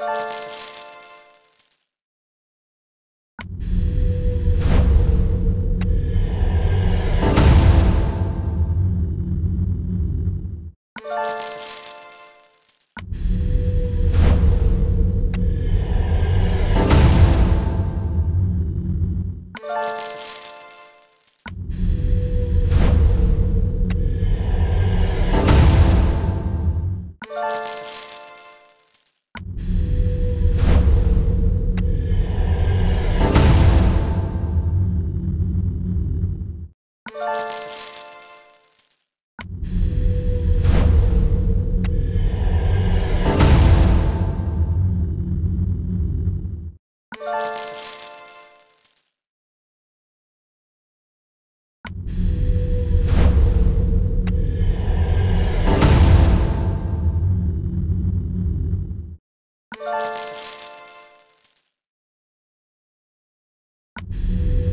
スッ! You